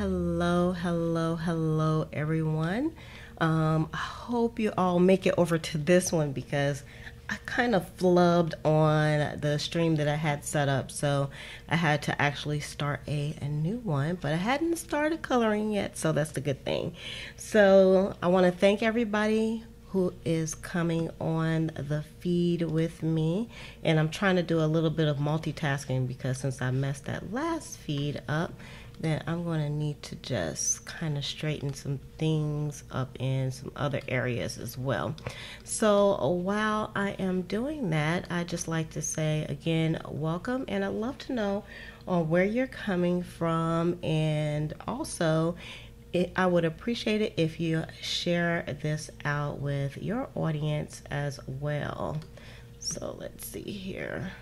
Hello, hello, hello, everyone. Um, I hope you all make it over to this one because I kind of flubbed on the stream that I had set up, so I had to actually start a, a new one, but I hadn't started coloring yet, so that's the good thing. So I want to thank everybody who is coming on the feed with me, and I'm trying to do a little bit of multitasking because since I messed that last feed up, then I'm going to need to just kind of straighten some things up in some other areas as well. So while I am doing that, I just like to say again, welcome, and I'd love to know uh, where you're coming from, and also it, I would appreciate it if you share this out with your audience as well. So let's see here.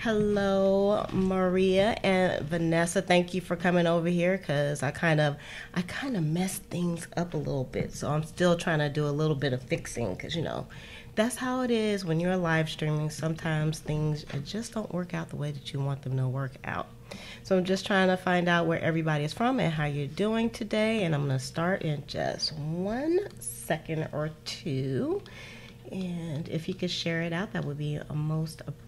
Hello, Maria and Vanessa. Thank you for coming over here because I kind of, I kind of messed things up a little bit. So I'm still trying to do a little bit of fixing because you know, that's how it is when you're live streaming. Sometimes things just don't work out the way that you want them to work out. So I'm just trying to find out where everybody is from and how you're doing today. And I'm going to start in just one second or two. And if you could share it out, that would be most appreciated,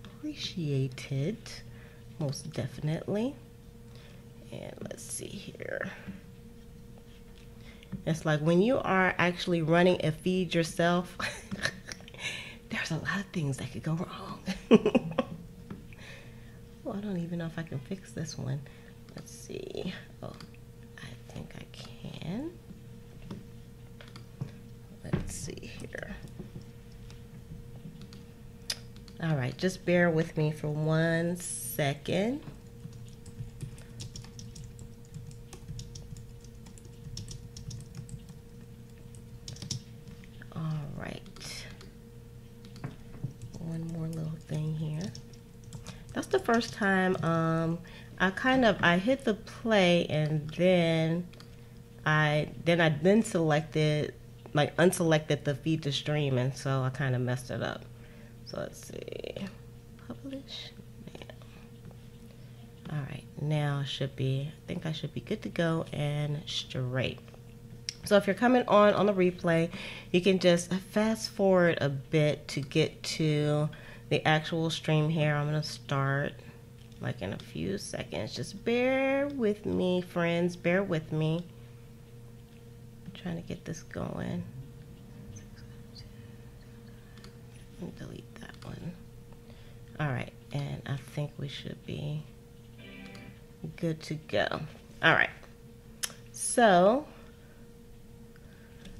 most definitely. And let's see here. It's like when you are actually running a feed yourself, there's a lot of things that could go wrong. oh, I don't even know if I can fix this one. Let's see. Oh, I think I can. Let's see here. All right, just bear with me for one second. All right. One more little thing here. That's the first time um, I kind of, I hit the play and then I, then I then selected, like unselected the feed to stream and so I kind of messed it up. So let's see, publish now. All right, now should be, I think I should be good to go and straight. So if you're coming on on the replay, you can just fast forward a bit to get to the actual stream here. I'm gonna start like in a few seconds. Just bear with me, friends, bear with me. I'm trying to get this going. delete one. All right, and I think we should be good to go. All right, so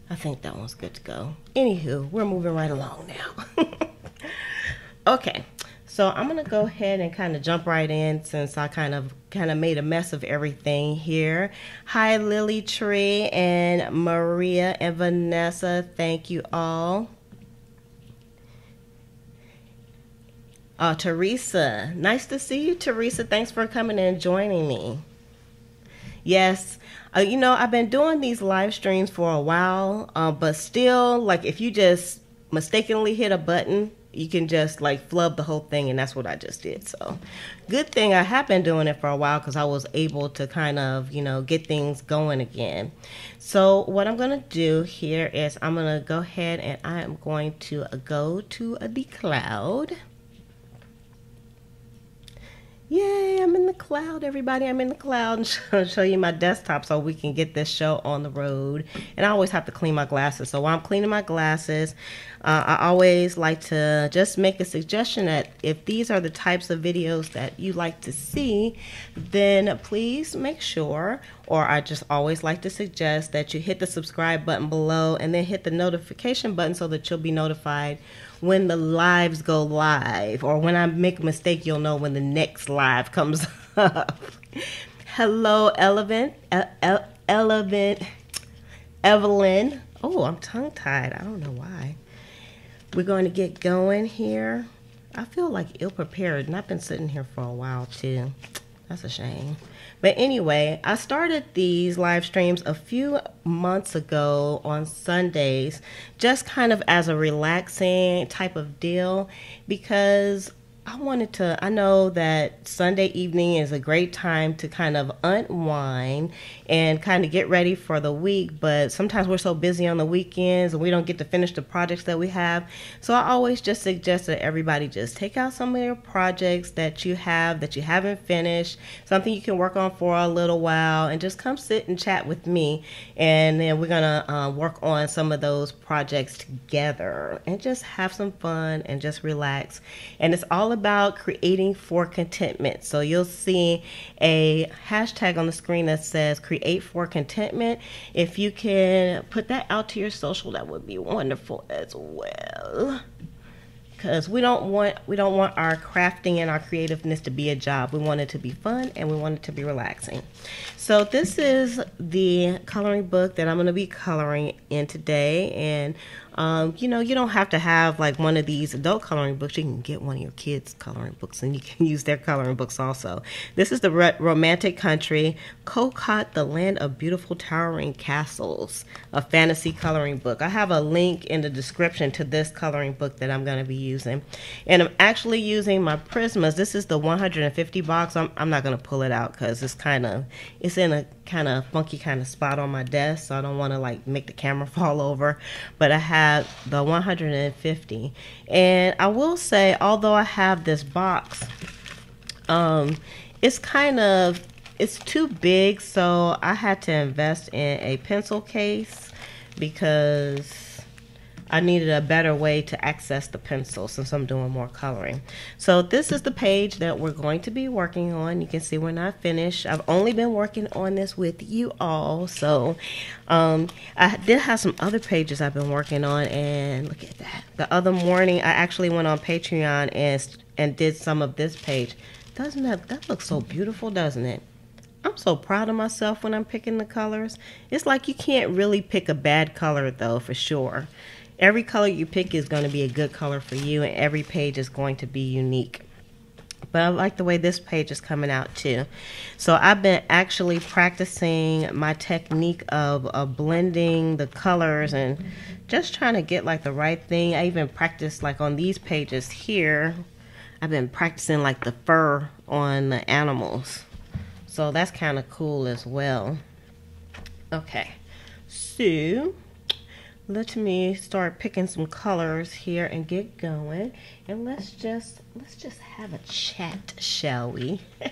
I think that one's good to go. Anywho, we're moving right along now. okay, so I'm gonna go ahead and kind of jump right in since I kind of kind of made a mess of everything here. Hi, Lily Tree and Maria and Vanessa. Thank you all. Uh, Teresa, nice to see you, Teresa. Thanks for coming and joining me. Yes, uh, you know, I've been doing these live streams for a while, uh, but still, like, if you just mistakenly hit a button, you can just like flub the whole thing, and that's what I just did. So, good thing I have been doing it for a while because I was able to kind of, you know, get things going again. So, what I'm going to do here is I'm going to go ahead and I am going to go to the cloud. Yay, I'm in the cloud, everybody. I'm in the cloud and show, show you my desktop so we can get this show on the road. And I always have to clean my glasses. So while I'm cleaning my glasses, uh, I always like to just make a suggestion that if these are the types of videos that you like to see, then please make sure, or I just always like to suggest that you hit the subscribe button below and then hit the notification button so that you'll be notified when the lives go live or when I make a mistake, you'll know when the next live comes up. Hello, Element, Element, Evelyn. Oh, I'm tongue tied. I don't know why. We're going to get going here. I feel like ill prepared, and I've been sitting here for a while too. That's a shame. But anyway, I started these live streams a few months ago on Sundays, just kind of as a relaxing type of deal because I wanted to, I know that Sunday evening is a great time to kind of unwind and kind of get ready for the week, but sometimes we're so busy on the weekends and we don't get to finish the projects that we have. So I always just suggest that everybody just take out some of your projects that you have that you haven't finished, something you can work on for a little while, and just come sit and chat with me. And then we're going to uh, work on some of those projects together and just have some fun and just relax. And it's all about creating for contentment. So you'll see a hashtag on the screen that says create for contentment. If you can put that out to your social, that would be wonderful as well because we don't want we don't want our crafting and our creativeness to be a job. We want it to be fun and we want it to be relaxing. So this is the coloring book that I'm going to be coloring in today and um, you know, you don't have to have like one of these adult coloring books. You can get one of your kids' coloring books and you can use their coloring books also. This is the Romantic Country, Cocot, the Land of Beautiful Towering Castles, a fantasy coloring book. I have a link in the description to this coloring book that I'm going to be using. And I'm actually using my Prismas. This is the 150 box. I'm, I'm not going to pull it out because it's kind of, it's in a kind of funky kind of spot on my desk. So I don't want to like make the camera fall over. But I have the 150 and I will say although I have this box um it's kind of it's too big so I had to invest in a pencil case because I needed a better way to access the pencil since I'm doing more coloring. So this is the page that we're going to be working on. You can see we're not finished. I've only been working on this with you all. So um, I did have some other pages I've been working on and look at that. The other morning I actually went on Patreon and, and did some of this page. Doesn't that, that looks so beautiful, doesn't it? I'm so proud of myself when I'm picking the colors. It's like you can't really pick a bad color though, for sure. Every color you pick is going to be a good color for you, and every page is going to be unique. But I like the way this page is coming out too. So I've been actually practicing my technique of, of blending the colors and just trying to get like the right thing. I even practiced like on these pages here. I've been practicing like the fur on the animals. So that's kind of cool as well. Okay, so let me start picking some colors here and get going and let's just let's just have a chat shall we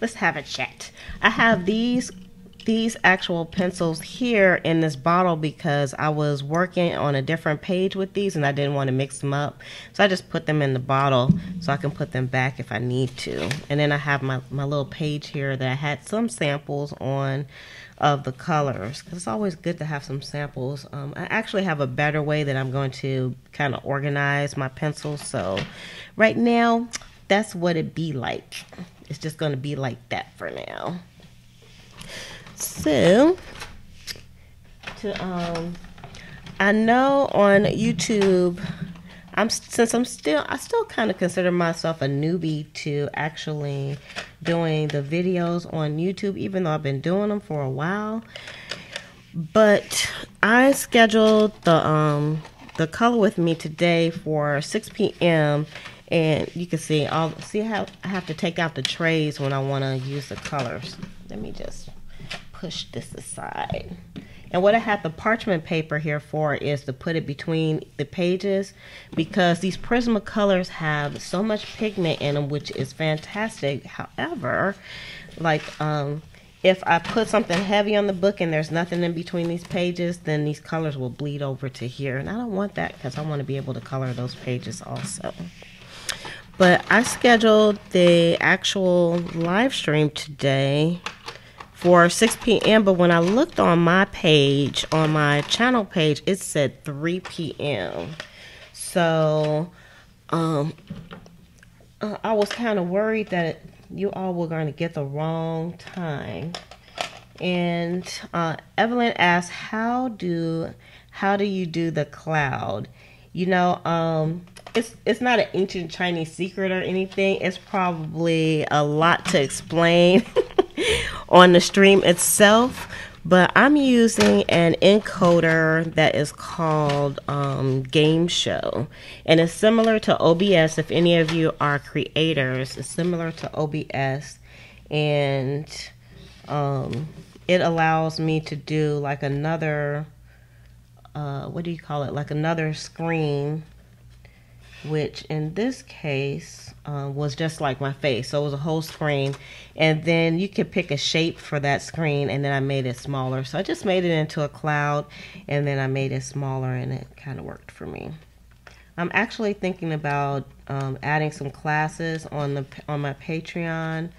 let's have a chat i have these these actual pencils here in this bottle because I was working on a different page with these and I didn't want to mix them up. So I just put them in the bottle so I can put them back if I need to. And then I have my, my little page here that I had some samples on of the colors because it's always good to have some samples. Um, I actually have a better way that I'm going to kind of organize my pencils. So right now, that's what it be like. It's just going to be like that for now. So, to um, I know on YouTube, I'm since I'm still I still kind of consider myself a newbie to actually doing the videos on YouTube, even though I've been doing them for a while. But I scheduled the um the color with me today for 6 p.m. And you can see I'll see how I have to take out the trays when I want to use the colors. Let me just push this aside. And what I have the parchment paper here for is to put it between the pages because these Prismacolors have so much pigment in them, which is fantastic. However, like um, if I put something heavy on the book and there's nothing in between these pages, then these colors will bleed over to here. And I don't want that because I want to be able to color those pages also. But I scheduled the actual live stream today for 6 p.m. But when I looked on my page, on my channel page, it said 3 p.m. So, um, uh, I was kind of worried that you all were going to get the wrong time. And uh, Evelyn asked, "How do how do you do the cloud?" You know, um, it's it's not an ancient Chinese secret or anything. It's probably a lot to explain. on the stream itself. But I'm using an encoder that is called um, Game Show. And it's similar to OBS. If any of you are creators, it's similar to OBS. And um, it allows me to do like another, uh, what do you call it? Like another screen which in this case uh, was just like my face. So it was a whole screen. And then you could pick a shape for that screen, and then I made it smaller. So I just made it into a cloud, and then I made it smaller, and it kind of worked for me. I'm actually thinking about um, adding some classes on the on my Patreon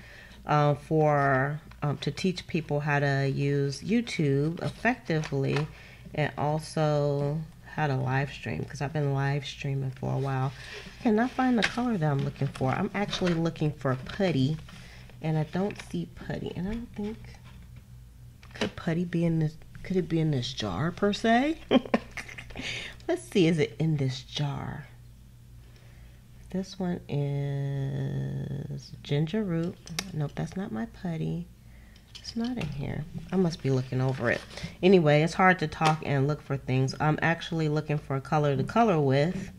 uh, for um, to teach people how to use YouTube effectively, and also how to live stream because I've been live streaming for a while. I cannot find the color that I'm looking for. I'm actually looking for putty and I don't see putty. And I don't think, could putty be in this, could it be in this jar per se? Let's see, is it in this jar? This one is ginger root. Nope, that's not my putty. It's not in here. I must be looking over it. Anyway, it's hard to talk and look for things. I'm actually looking for a color to color with.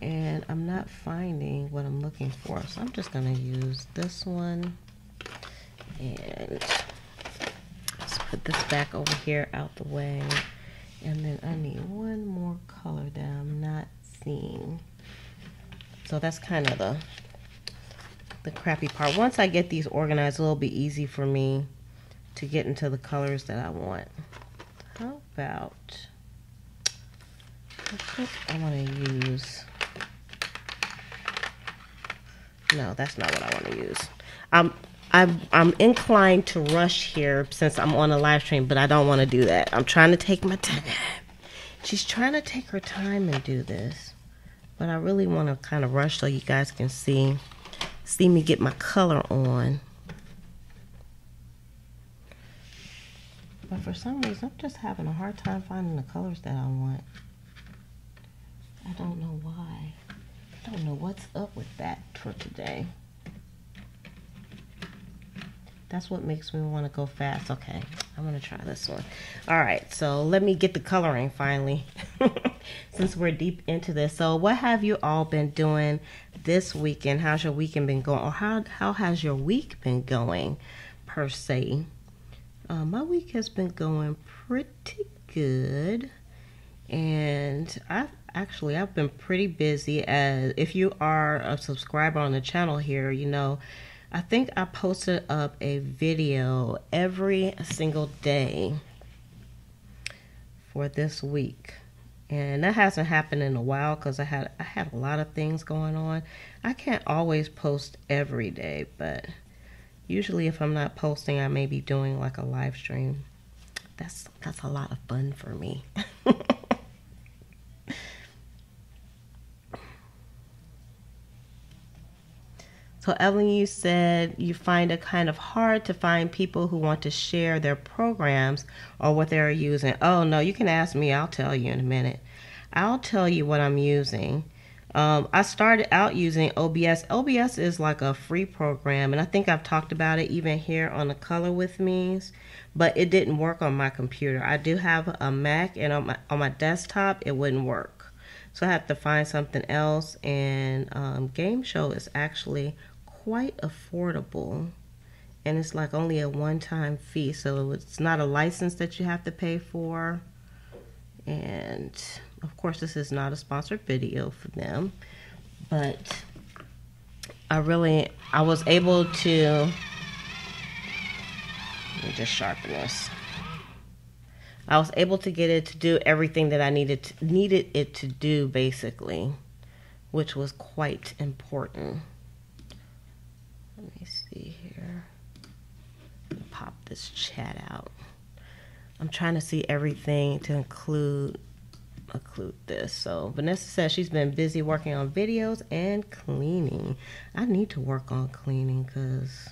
And I'm not finding what I'm looking for. So I'm just going to use this one. And let's put this back over here out the way. And then I need one more color that I'm not seeing. So that's kind of the the crappy part. Once I get these organized, it'll be easy for me to get into the colors that I want. How about, I think I want to use, no, that's not what I want to use. I'm, I'm, I'm inclined to rush here since I'm on a live stream, but I don't want to do that. I'm trying to take my time. She's trying to take her time and do this, but I really want to kind of rush so you guys can see, see me get my color on. But for some reason, I'm just having a hard time finding the colors that I want. I don't know why. I don't know what's up with that for today. That's what makes me want to go fast. Okay, I'm going to try this one. All right, so let me get the coloring finally, since we're deep into this. So what have you all been doing this weekend? How's your weekend been going? Or how, how has your week been going, per se? Uh, my week has been going pretty good, and I've actually I've been pretty busy. As if you are a subscriber on the channel here, you know, I think I posted up a video every single day for this week and that hasn't happened in a while because I had I had a lot of things going on. I can't always post every day, but Usually if I'm not posting, I may be doing like a live stream. That's that's a lot of fun for me. So, Ellen, you said you find it kind of hard to find people who want to share their programs or what they're using. Oh, no, you can ask me. I'll tell you in a minute. I'll tell you what I'm using. Um, I started out using OBS. OBS is like a free program, and I think I've talked about it even here on the Color with Me's, but it didn't work on my computer. I do have a Mac, and on my on my desktop, it wouldn't work. So I have to find something else, and um, Game Show is actually quite affordable, and it's like only a one-time fee, so it's not a license that you have to pay for, and of course, this is not a sponsored video for them, but I really, I was able to, let me just sharpen this. I was able to get it to do everything that I needed to, needed it to do basically, which was quite important. Let me see here. Pop this chat out. I'm trying to see everything to include include this. So Vanessa says she's been busy working on videos and cleaning. I need to work on cleaning because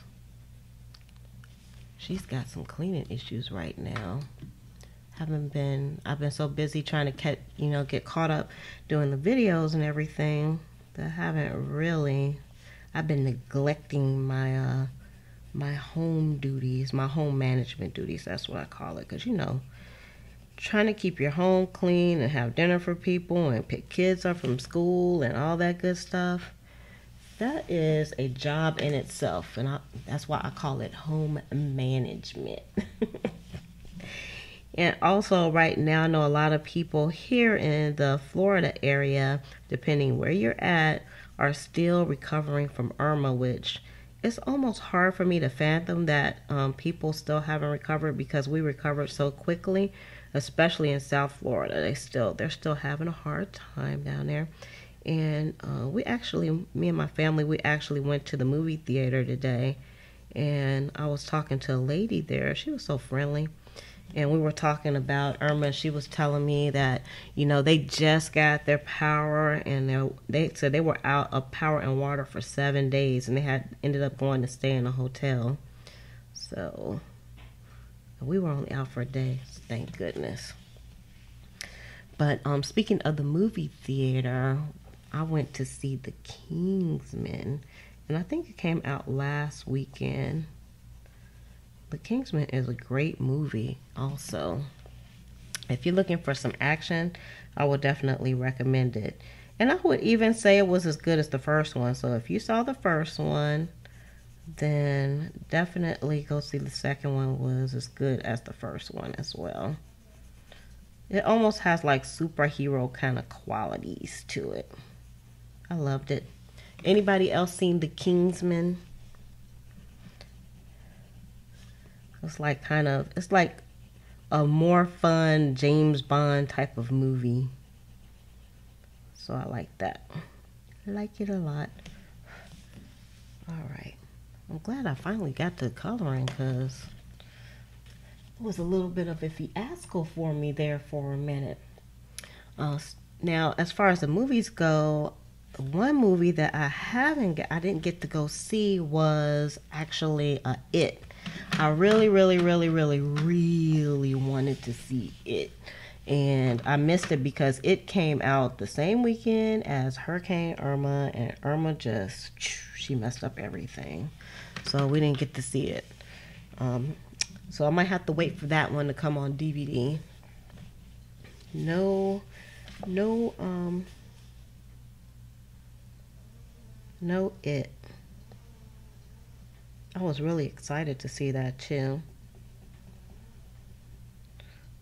she's got some cleaning issues right now. Haven't been, I've been so busy trying to get, you know, get caught up doing the videos and everything that I haven't really, I've been neglecting my, uh, my home duties, my home management duties. That's what I call it. Because, you know, trying to keep your home clean and have dinner for people and pick kids up from school and all that good stuff. That is a job in itself. And I, that's why I call it home management. and also, right now, I know a lot of people here in the Florida area, depending where you're at, are still recovering from Irma, which it's almost hard for me to fathom that um, people still haven't recovered because we recovered so quickly, especially in South Florida. They still they're still having a hard time down there. And uh, we actually, me and my family, we actually went to the movie theater today, and I was talking to a lady there. She was so friendly and we were talking about Irma. She was telling me that you know they just got their power, and they said they were out of power and water for seven days, and they had ended up going to stay in a hotel. So we were only out for a day. Thank goodness. But um, speaking of the movie theater, I went to see The Kingsman, and I think it came out last weekend. The Kingsman is a great movie, also. If you're looking for some action, I would definitely recommend it. And I would even say it was as good as the first one. So if you saw the first one, then definitely go see the second one was as good as the first one as well. It almost has like superhero kind of qualities to it. I loved it. Anybody else seen The Kingsman? It's like kind of it's like a more fun James Bond type of movie. So I like that. I like it a lot. All right. I'm glad I finally got the coloring because it was a little bit of a fiasco for me there for a minute. Uh, now, as far as the movies go, the one movie that I haven't, I didn't get to go see was actually uh, It. I really, really, really, really, really wanted to see it. And I missed it because it came out the same weekend as Hurricane Irma, and Irma just, she messed up everything. So we didn't get to see it. Um, so I might have to wait for that one to come on DVD. No, no, um, no, it. I was really excited to see that too.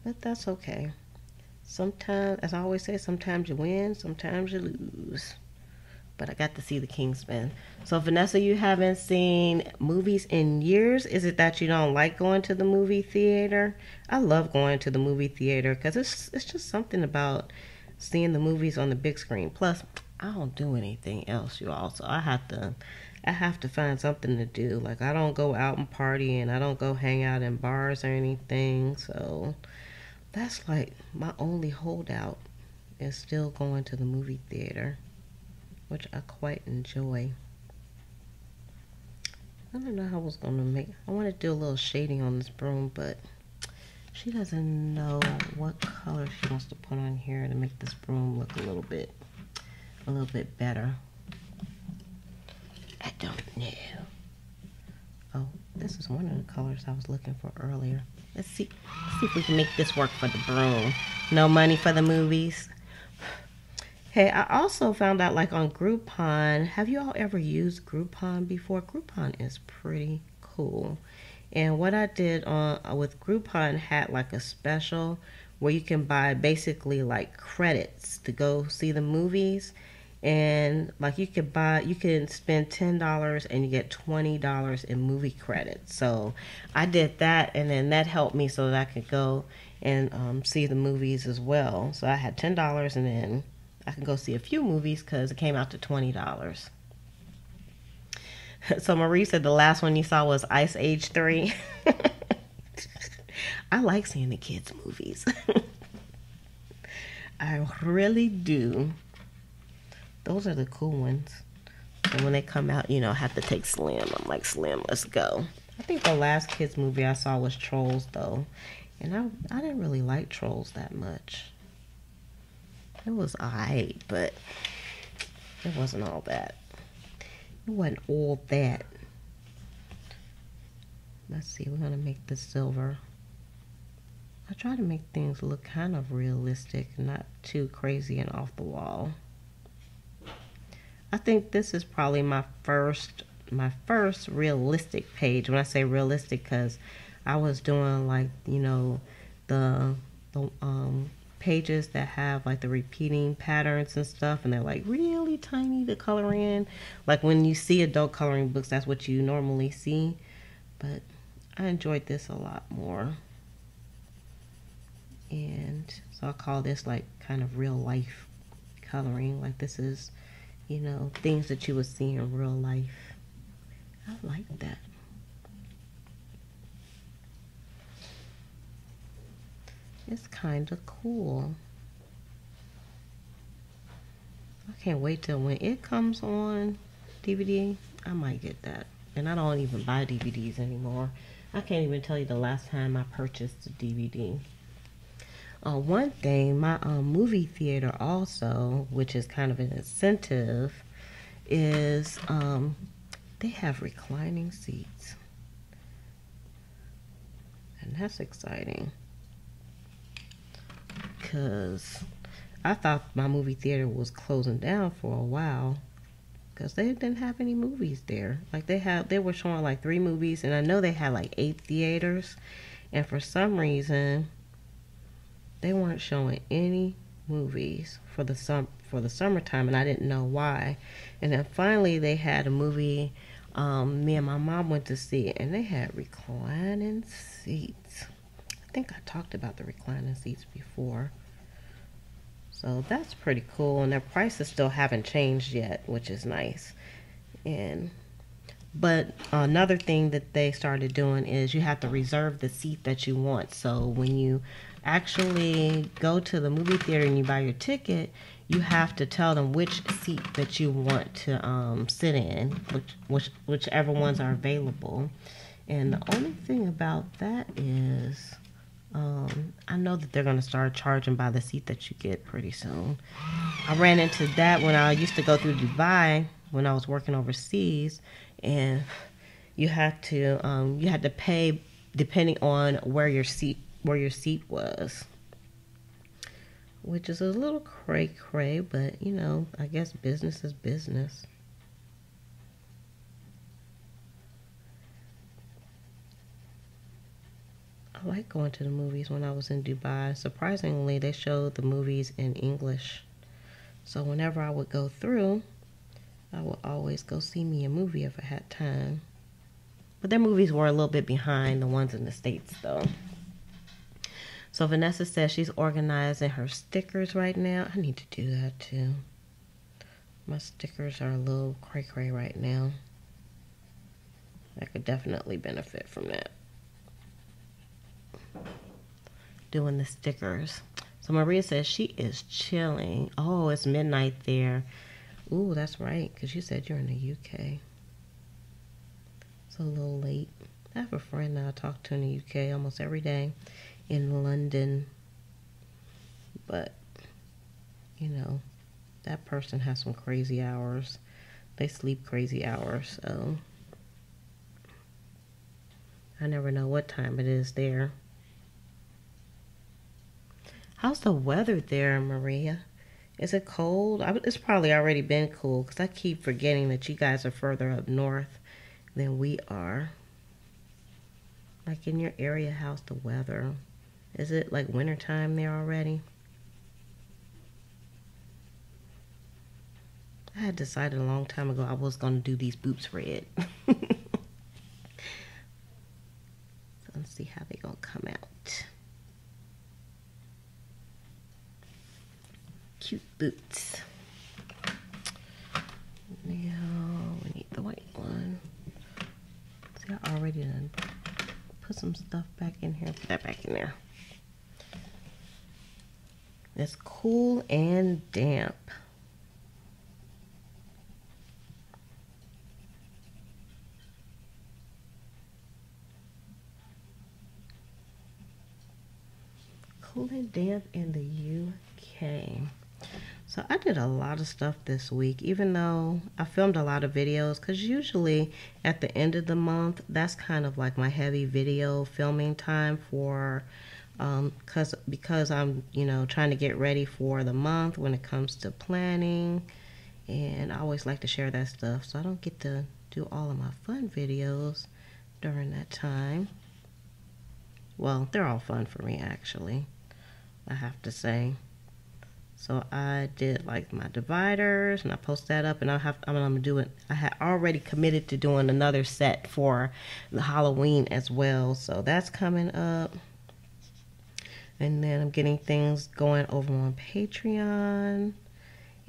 But that's okay. Sometimes, as I always say, sometimes you win, sometimes you lose. But I got to see the Kingsman. So, Vanessa, you haven't seen movies in years. Is it that you don't like going to the movie theater? I love going to the movie theater because it's it's just something about seeing the movies on the big screen. Plus, I don't do anything else, you all. So I have to I have to find something to do. Like I don't go out and party and I don't go hang out in bars or anything. So that's like my only holdout is still going to the movie theater, which I quite enjoy. I don't know how I was gonna make. I want to do a little shading on this broom, but she doesn't know what color she wants to put on here to make this broom look a little bit, a little bit better. I don't know. Oh, this is one of the colors I was looking for earlier. Let's see, let's see if we can make this work for the broom. No money for the movies. Hey, I also found out like on Groupon. Have you all ever used Groupon before? Groupon is pretty cool. And what I did on uh, with Groupon had like a special where you can buy basically like credits to go see the movies and like you could buy you can spend ten dollars and you get twenty dollars in movie credits. So i did that and then that helped me so that i could go and um, see the movies as well. So i had ten dollars and then i can go see a few movies because it came out to twenty dollars. So marie said the last one you saw was ice age 3 i like seeing the kids movies. I really do those are the cool ones. And when they come out, you know, I have to take Slim. I'm like, Slim, let's go. I think the last kids movie I saw was Trolls, though. And I, I didn't really like Trolls that much. It was alright, but it wasn't all that. It wasn't all that. let's see, we're going to make the silver. I try to make things look kind of realistic, not too crazy and off the wall. I think this is probably my first my first realistic page. When I say realistic, because I was doing like you know the the um, pages that have like the repeating patterns and stuff, and they're like really tiny to color in. Like when you see adult coloring books, that's what you normally see. But I enjoyed this a lot more. And so I call this like kind of real life coloring. Like this is, you know, things that you would see in real life. I like that. It's kind of cool. I can't wait till when it comes on DVD, I might get that. And I don't even buy DVDs anymore. I can't even tell you the last time I purchased a DVD. Uh, one thing, my um, movie theater also, which is kind of an incentive, is um, they have reclining seats. And that's exciting. Because I thought my movie theater was closing down for a while because they didn't have any movies there. Like they had, they were showing like three movies, and I know they had like eight theaters, and for some reason, they weren't showing any movies for the sum for the summertime, and I didn't know why. And then finally, they had a movie. Um, me and my mom went to see, it, and they had reclining seats. I think I talked about the reclining seats before. So that's pretty cool. And their prices still haven't changed yet, which is nice. And but another thing that they started doing is you have to reserve the seat that you want. So when you actually go to the movie theater and you buy your ticket, you have to tell them which seat that you want to um, sit in, which, which whichever ones are available. And the only thing about that is um, I know that they're going to start charging by the seat that you get pretty soon. I ran into that when I used to go through Dubai when I was working overseas, and you had to um, you had to pay depending on where your seat where your seat was, which is a little cray cray, but you know I guess business is business. I like going to the movies when I was in Dubai. Surprisingly, they showed the movies in English. So whenever I would go through, I would always go see me a movie if I had time. But their movies were a little bit behind the ones in the States, though. So Vanessa says she's organizing her stickers right now. I need to do that too. My stickers are a little cray cray right now. I could definitely benefit from that doing the stickers. So Maria says she is chilling. Oh, it's midnight there. Ooh, that's right, because you said you're in the UK. It's a little late. I have a friend that I talk to in the UK almost every day in London. But, you know, that person has some crazy hours. They sleep crazy hours, so I never know what time it is there. How's the weather there, Maria? Is it cold? I, it's probably already been cool because I keep forgetting that you guys are further up north than we are. Like in your area, how's the weather? Is it like wintertime there already? I had decided a long time ago I was going to do these boots red. so let's see how they're going to come out. cute boots. Now we need the white one. See, I already done put some stuff back in here. Put that back in there. It's cool and damp. Cool and damp in the UK. So I did a lot of stuff this week, even though I filmed a lot of videos, because usually at the end of the month, that's kind of like my heavy video filming time for, um, cause, because I'm, you know, trying to get ready for the month when it comes to planning, and I always like to share that stuff, so I don't get to do all of my fun videos during that time. Well, they're all fun for me, actually, I have to say. So I did like my dividers and I post that up and I have I'm gonna do it. I had already committed to doing another set for the Halloween as well. So that's coming up. And then I'm getting things going over on Patreon.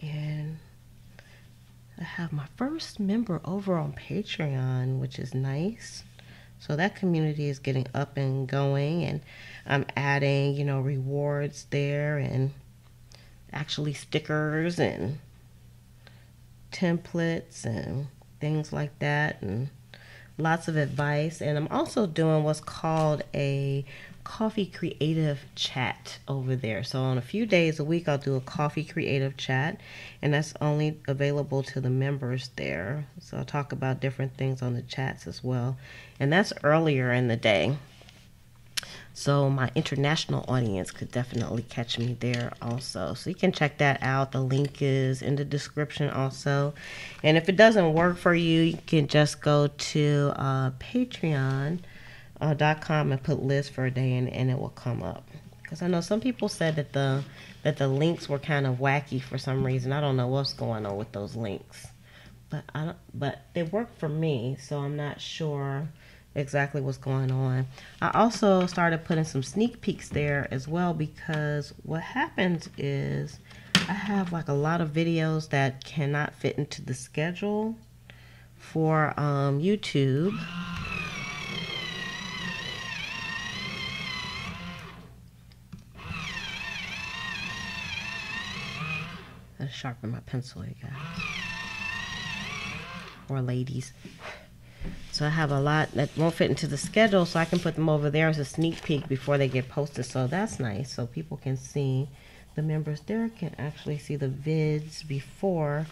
And I have my first member over on Patreon, which is nice. So that community is getting up and going and I'm adding, you know, rewards there and actually stickers and templates and things like that and lots of advice and I'm also doing what's called a coffee creative chat over there so on a few days a week I'll do a coffee creative chat and that's only available to the members there so I'll talk about different things on the chats as well and that's earlier in the day so my international audience could definitely catch me there also. So you can check that out. The link is in the description also. And if it doesn't work for you, you can just go to uh, patreon.com uh, .com and put Liz for a day and, and it will come up. Because I know some people said that the that the links were kind of wacky for some reason. I don't know what's going on with those links. But I don't but they work for me, so I'm not sure exactly what's going on. I also started putting some sneak peeks there as well because what happens is I have like a lot of videos that cannot fit into the schedule for um, YouTube. I sharpen my pencil, you guys. Or ladies. So I have a lot that won't fit into the schedule, so I can put them over there as a sneak peek before they get posted. So that's nice, so people can see the members there can actually see the vids before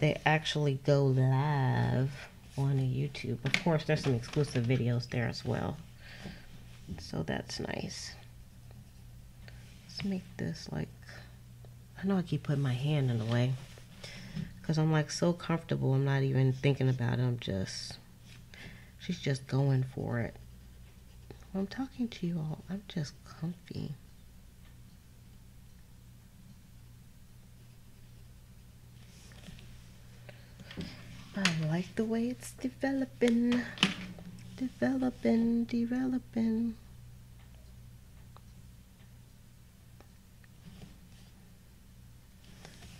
they actually go live on YouTube. Of course, there's some exclusive videos there as well. So that's nice. Let's make this like, I know I keep putting my hand in the way because I'm like so comfortable. I'm not even thinking about it. I'm just She's just going for it. When I'm talking to you all, I'm just comfy. I like the way it's developing, developing, developing.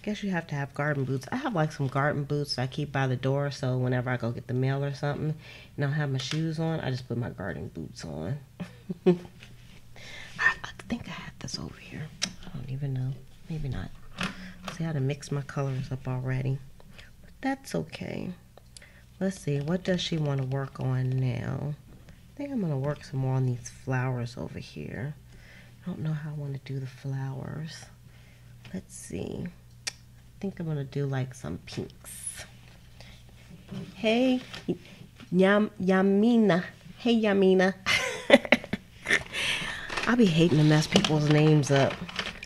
Guess you have to have garden boots. I have like some garden boots I keep by the door so whenever I go get the mail or something and I don't have my shoes on, I just put my garden boots on. I, I think I had this over here. I don't even know. Maybe not. See how to mix my colors up already. But that's okay. Let's see. What does she want to work on now? I think I'm going to work some more on these flowers over here. I don't know how I want to do the flowers. Let's see think I'm gonna do like some pinks. Hey, Yam Yamina. Hey, Yamina. I be hating to mess people's names up.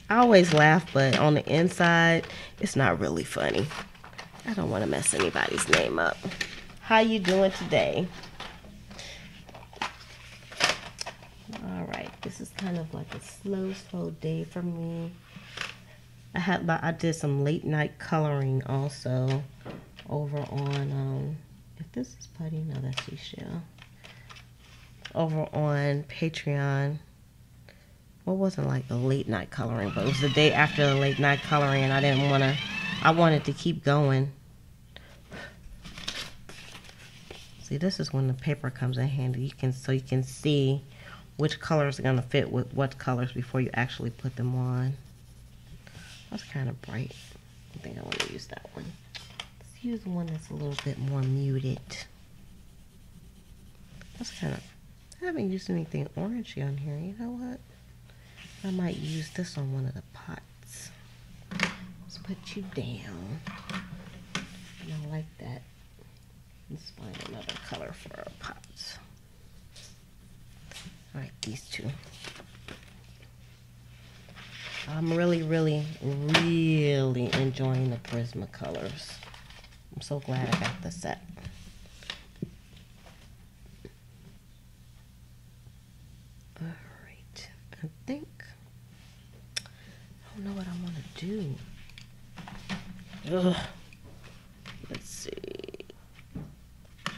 I always laugh, but on the inside, it's not really funny. I don't want to mess anybody's name up. How you doing today? All right, this is kind of like a slow, slow day for me. I had I did some late night coloring also over on um if this is putty, no that's seashell. Over on Patreon. Well, wasn't like the late night coloring, but it was the day after the late night coloring and I didn't wanna I wanted to keep going. See this is when the paper comes in handy. You can so you can see which colors are gonna fit with what colors before you actually put them on. That's kind of bright. I think I want to use that one. Let's use one that's a little bit more muted. That's kind of, I haven't used anything orangey on here. You know what? I might use this on one of the pots. Let's put you down. I like that. Let's find another color for our pots. All right, these two. I'm really, really, really enjoying the Prismacolors. I'm so glad I got the set. All right, I think, I don't know what I want to do. Ugh. Let's see. I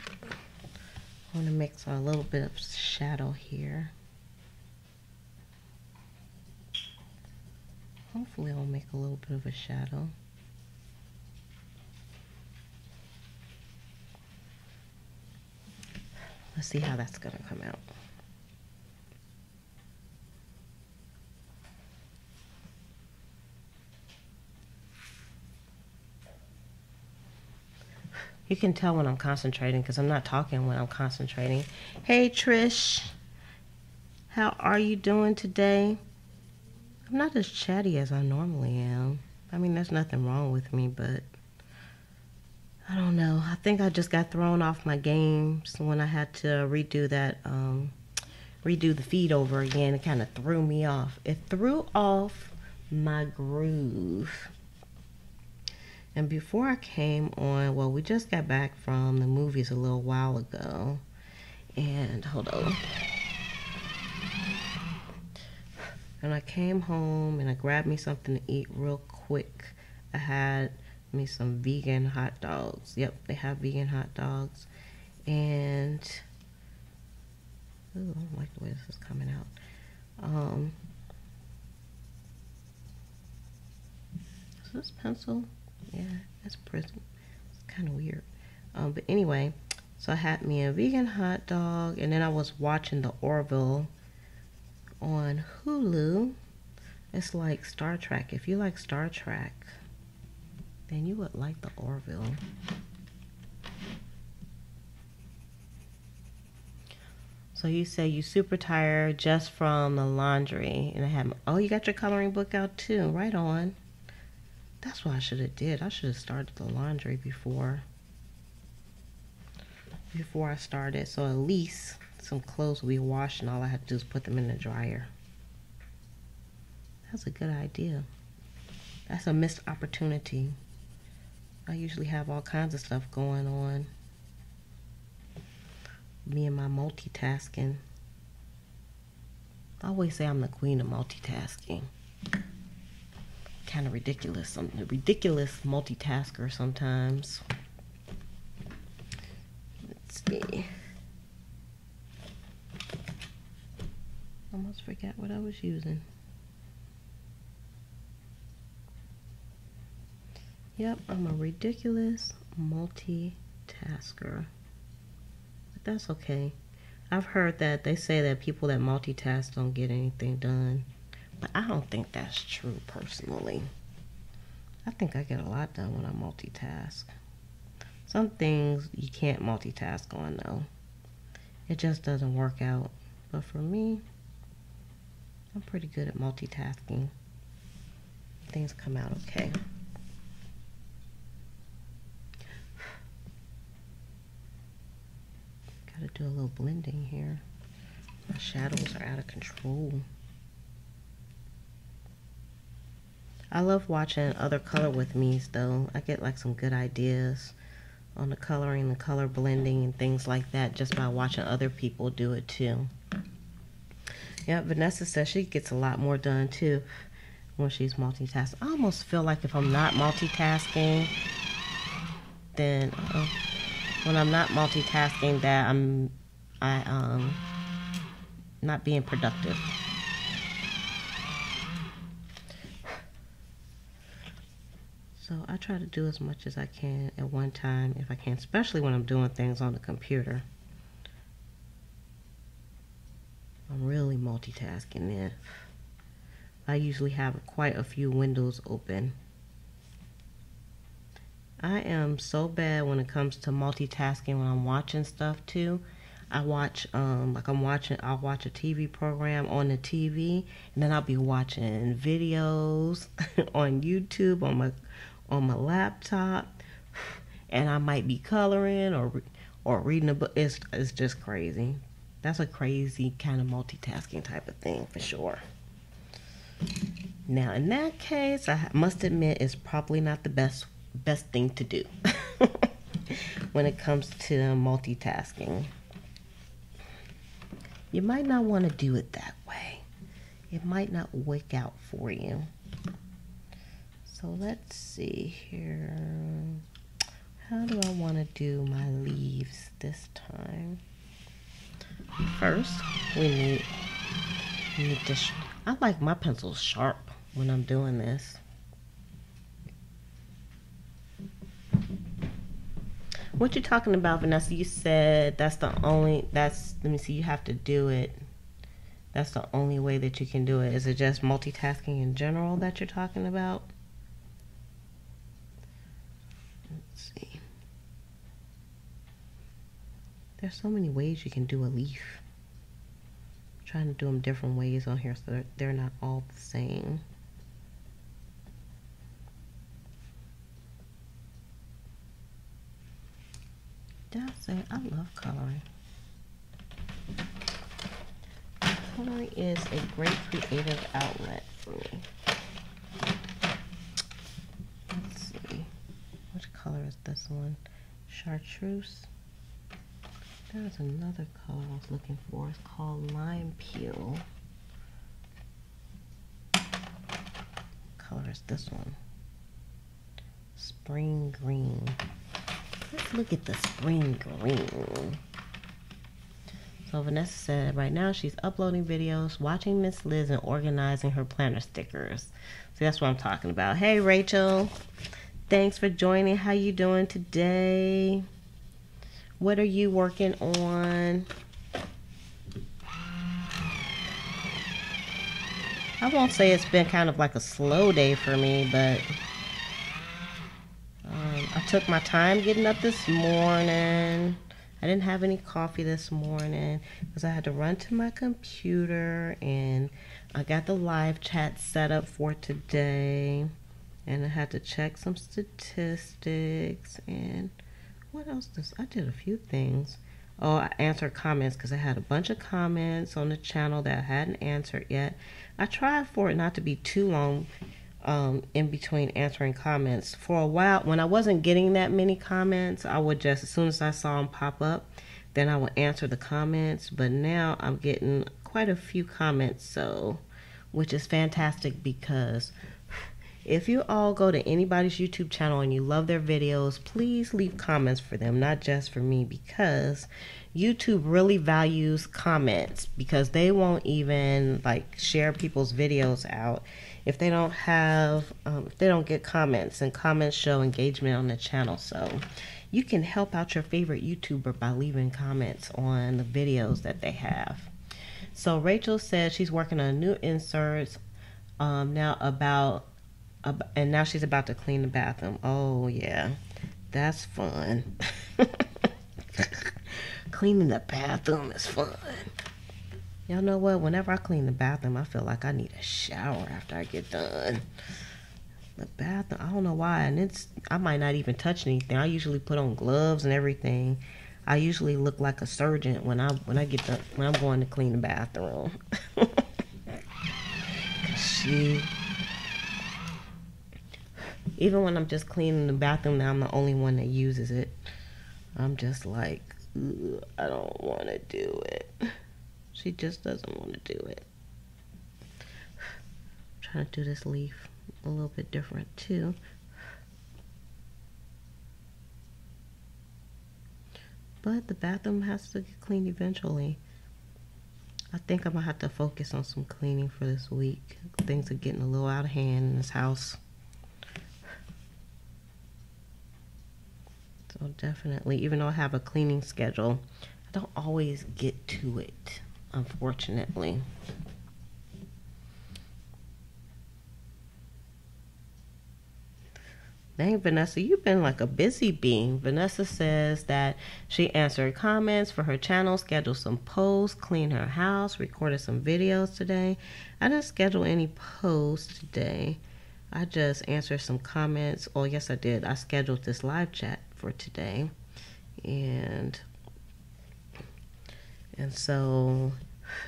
want to mix a little bit of shadow here. Hopefully I'll make a little bit of a shadow. Let's see how that's going to come out. You can tell when I'm concentrating because I'm not talking when I'm concentrating. Hey Trish, how are you doing today? I'm not as chatty as I normally am. I mean, there's nothing wrong with me, but I don't know. I think I just got thrown off my games when I had to redo that, um, redo the feed over again. It kind of threw me off. It threw off my groove. And before I came on, well, we just got back from the movies a little while ago. And hold on. And I came home and I grabbed me something to eat real quick. I had me some vegan hot dogs. Yep, they have vegan hot dogs. And ooh, I don't like the way this is coming out. Um, is this pencil? Yeah, that's prism. It's kind of weird. Um, but anyway, so I had me a vegan hot dog, and then I was watching the Orville on Hulu. It's like Star Trek. If you like Star Trek, then you would like the Orville. So you say you super tired just from the laundry, and I have oh, you got your coloring book out too. Right on. That's what I should have did. I should have started the laundry before before I started. So at least some clothes will be washed and all I have to do is put them in the dryer. That's a good idea. That's a missed opportunity. I usually have all kinds of stuff going on. Me and my multitasking. I always say I'm the queen of multitasking. Kind of ridiculous. I'm a ridiculous multitasker sometimes. Let's see. Almost forgot what I was using. Yep, I'm a ridiculous multitasker. But that's okay. I've heard that they say that people that multitask don't get anything done. But I don't think that's true personally. I think I get a lot done when I multitask. Some things you can't multitask on though. It just doesn't work out. But for me, I'm pretty good at multitasking. Things come out okay. Gotta do a little blending here. My shadows are out of control. I love watching other color with me's though. I get like some good ideas on the coloring, the color blending and things like that just by watching other people do it too. Yeah, Vanessa says she gets a lot more done too when she's multitasking. I almost feel like if I'm not multitasking, then uh, when I'm not multitasking that I'm I um not being productive. So I try to do as much as I can at one time if I can, especially when I'm doing things on the computer. I'm really multitasking there. I usually have quite a few windows open. I am so bad when it comes to multitasking when I'm watching stuff too. I watch um like I'm watching I'll watch a TV program on the TV and then I'll be watching videos on YouTube on my on my laptop and I might be coloring or or reading a book. It's it's just crazy. That's a crazy kind of multitasking type of thing for sure. Now, in that case, I must admit it's probably not the best best thing to do when it comes to multitasking. You might not want to do it that way. It might not work out for you. So let's see here. How do I want to do my leaves this time? First, we need, need to, I like my pencils sharp when I'm doing this. What you talking about, Vanessa? You said that's the only, that's, let me see, you have to do it. That's the only way that you can do it. Is it just multitasking in general that you're talking about? There's so many ways you can do a leaf. I'm trying to do them different ways on here so they're, they're not all the same. Did I say I love coloring? Coloring is a great creative outlet for me. Let's see. Which color is this one? Chartreuse. There's another color I was looking for. It's called lime peel. Color is this one? Spring green. Let's look at the spring green. So Vanessa said right now she's uploading videos, watching Miss Liz, and organizing her planner stickers. So that's what I'm talking about. Hey Rachel, thanks for joining. How you doing today? What are you working on? I won't say it's been kind of like a slow day for me, but um, I took my time getting up this morning. I didn't have any coffee this morning because I had to run to my computer and I got the live chat set up for today. And I had to check some statistics and what else does I did a few things. Oh, I answered comments because I had a bunch of comments on the channel that I hadn't answered yet. I tried for it not to be too long um, in between answering comments. For a while, when I wasn't getting that many comments, I would just, as soon as I saw them pop up, then I would answer the comments. But now I'm getting quite a few comments, so which is fantastic because if you all go to anybody's YouTube channel and you love their videos, please leave comments for them, not just for me, because YouTube really values comments because they won't even like share people's videos out if they don't have, um, if they don't get comments, and comments show engagement on the channel. So you can help out your favorite YouTuber by leaving comments on the videos that they have. So Rachel said she's working on new inserts um, now about and now she's about to clean the bathroom. Oh yeah, that's fun. Cleaning the bathroom is fun. Y'all know what? Whenever I clean the bathroom, I feel like I need a shower after I get done. The bathroom, I don't know why, and it's I might not even touch anything. I usually put on gloves and everything. I usually look like a surgeon when I when I get when I'm going to clean the bathroom. she even when I'm just cleaning the bathroom, now I'm the only one that uses it. I'm just like, I don't want to do it. She just doesn't want to do it. I'm trying to do this leaf a little bit different too. But the bathroom has to get cleaned eventually. I think I'm gonna have to focus on some cleaning for this week. Things are getting a little out of hand in this house. So definitely, even though I have a cleaning schedule, I don't always get to it, unfortunately. Dang, Vanessa, you've been like a busy bee. Vanessa says that she answered comments for her channel, scheduled some posts, cleaned her house, recorded some videos today. I didn't schedule any posts today. I just answered some comments. Oh, yes, I did. I scheduled this live chat for today. And and so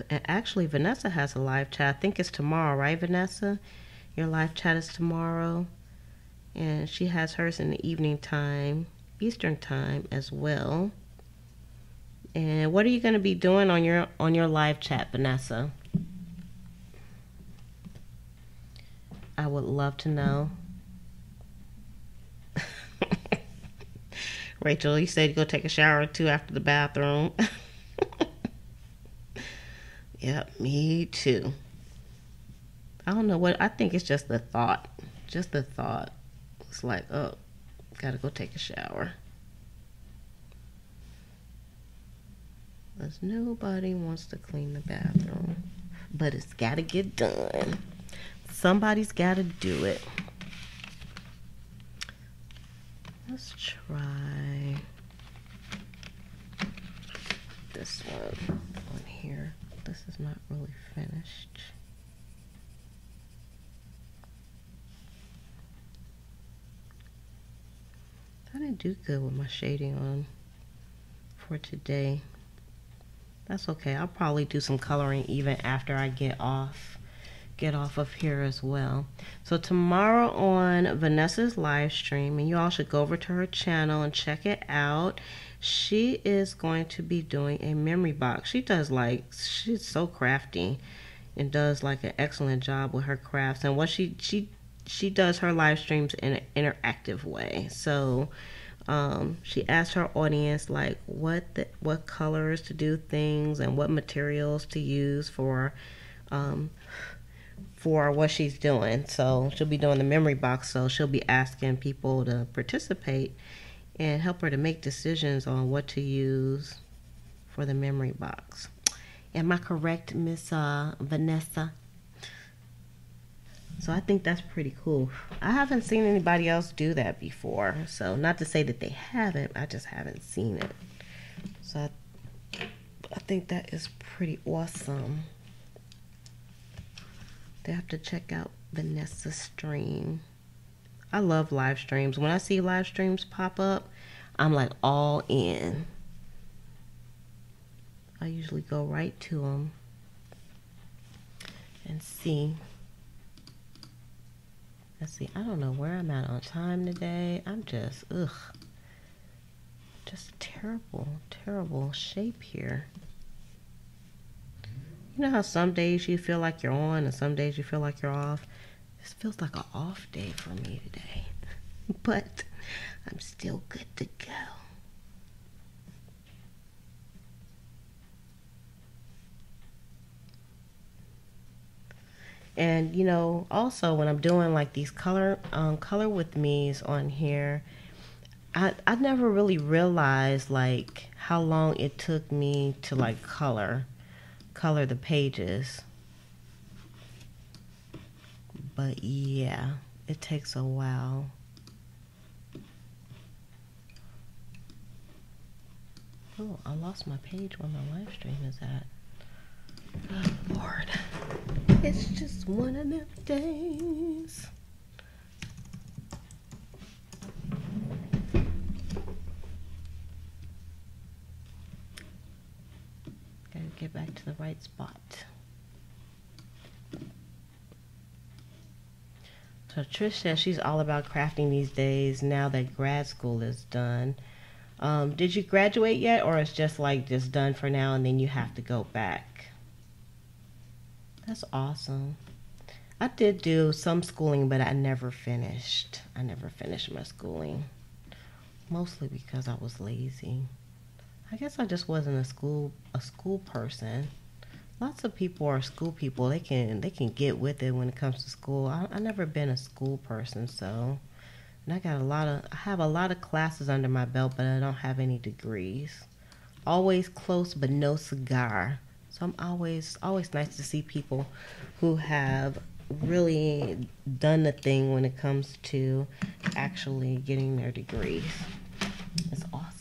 and actually Vanessa has a live chat. I think it's tomorrow, right, Vanessa? Your live chat is tomorrow and she has hers in the evening time, Eastern time as well. And what are you going to be doing on your on your live chat, Vanessa? I would love to know. Rachel, you said go take a shower or two after the bathroom. yep, me too. I don't know what I think it's just the thought. Just the thought. It's like, oh, gotta go take a shower. Because nobody wants to clean the bathroom. But it's gotta get done. Somebody's gotta do it. Let's try this one on here. This is not really finished. I didn't do good with my shading on for today. That's okay. I'll probably do some coloring even after I get off get off of here as well. So tomorrow on Vanessa's live stream, and you all should go over to her channel and check it out. She is going to be doing a memory box. She does like she's so crafty and does like an excellent job with her crafts. And what she she she does her live streams in an interactive way. So um, she asked her audience like what the, what colors to do things and what materials to use for um, for what she's doing. So she'll be doing the memory box. So she'll be asking people to participate and help her to make decisions on what to use for the memory box. Am I correct, Miss uh, Vanessa? So I think that's pretty cool. I haven't seen anybody else do that before. So not to say that they haven't, I just haven't seen it. So I, I think that is pretty awesome. They have to check out Vanessa's stream. I love live streams. When I see live streams pop up, I'm like all in. I usually go right to them and see Let's see, I don't know where I'm at on time today. I'm just, ugh. Just terrible, terrible shape here. You know how some days you feel like you're on and some days you feel like you're off? This feels like an off day for me today. but I'm still good to go. And you know, also when I'm doing like these color um, color with me's on here, I I never really realized like how long it took me to like color color the pages. But yeah, it takes a while. Oh, I lost my page where my live stream is at. Oh, Lord. It's just one of them days. Get back to the right spot. So Trish says she's all about crafting these days now that grad school is done. Um, did you graduate yet, or it's just like just done for now and then you have to go back? That's awesome. I did do some schooling, but I never finished. I never finished my schooling. Mostly because I was lazy. I guess I just wasn't a school a school person. Lots of people are school people. They can they can get with it when it comes to school. I I never been a school person, so and I got a lot of I have a lot of classes under my belt, but I don't have any degrees. Always close but no cigar. So I'm always always nice to see people who have really done the thing when it comes to actually getting their degrees. It's awesome.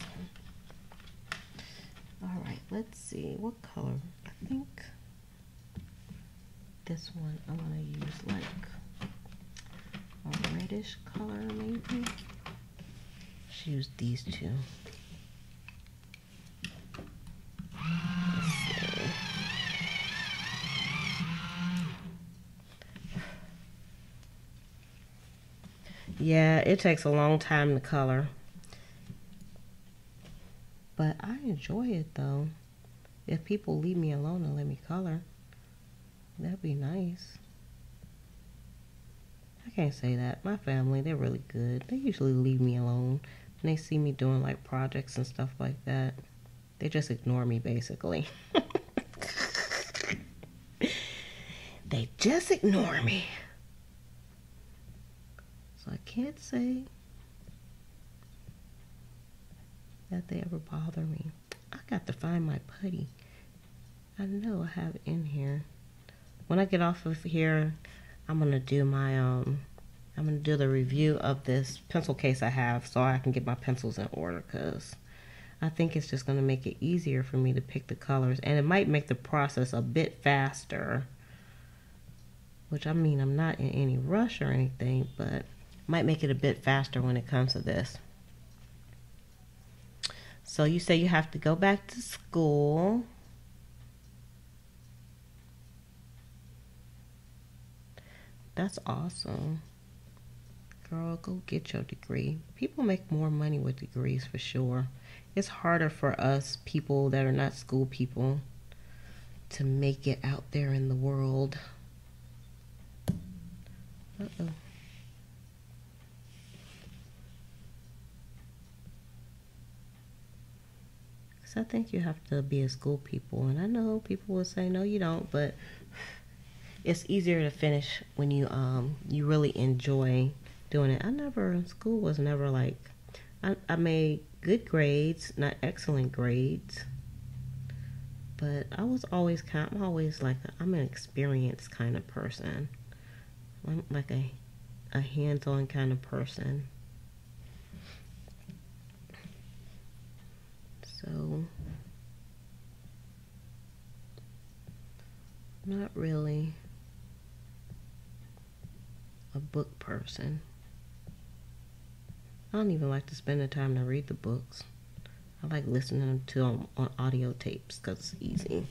All right, let's see. What color? I think this one I'm to use like a reddish color maybe. Let's use these two. Yeah, it takes a long time to color. But I enjoy it though. If people leave me alone and let me color, that'd be nice. I can't say that. My family, they're really good. They usually leave me alone when they see me doing like projects and stuff like that. They just ignore me basically. they just ignore me. So I can't say that they ever bother me. I got to find my putty. I know I have in here. When I get off of here, I'm gonna do my um I'm gonna do the review of this pencil case I have so I can get my pencils in order because I think it's just gonna make it easier for me to pick the colors and it might make the process a bit faster which I mean I'm not in any rush or anything but might make it a bit faster when it comes to this. So you say you have to go back to school. That's awesome. Girl, go get your degree. People make more money with degrees for sure. It's harder for us people that are not school people to make it out there in the world. Uh-oh. I think you have to be a school people. And I know people will say, no, you don't, but it's easier to finish when you um you really enjoy doing it. I never school was never like I, I made good grades, not excellent grades. But I was always kind I'm always like i am an experienced kind of person. I'm like a a hands-on kind of person. So, not really a book person. I don't even like to spend the time to read the books. I like listening to them on audio tapes because it's easy.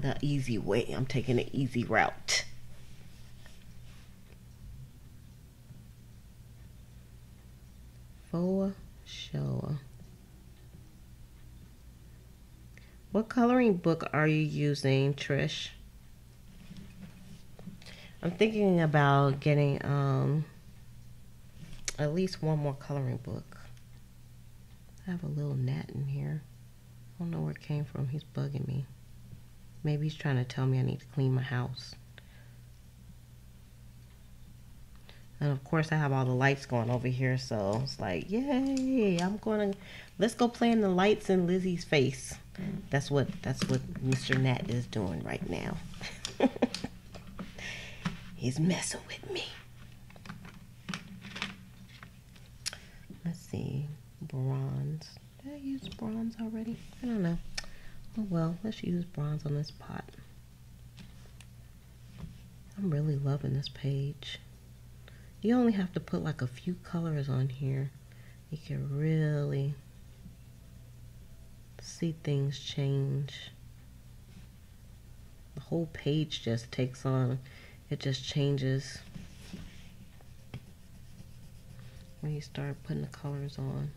The easy way. I'm taking the easy route. For sure. What coloring book are you using, Trish? I'm thinking about getting um, at least one more coloring book. I have a little gnat in here. I don't know where it came from. He's bugging me. Maybe he's trying to tell me I need to clean my house. And of course I have all the lights going over here, so it's like, yay, I'm gonna let's go play in the lights in Lizzie's face. That's what that's what Mr. Nat is doing right now. He's messing with me. Let's see. Bronze. Did I use bronze already? I don't know. Oh well, let's use bronze on this pot. I'm really loving this page. You only have to put like a few colors on here. You can really see things change. The whole page just takes on, it just changes when you start putting the colors on.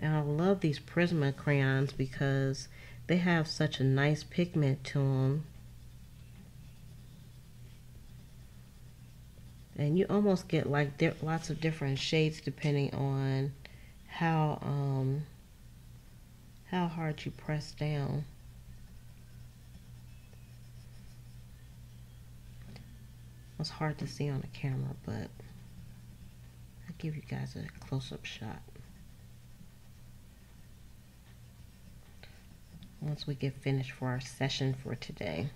And I love these Prisma crayons because they have such a nice pigment to them. and you almost get like lots of different shades depending on how um, how hard you press down. It's hard to see on the camera, but I'll give you guys a close-up shot. once we get finished for our session for today.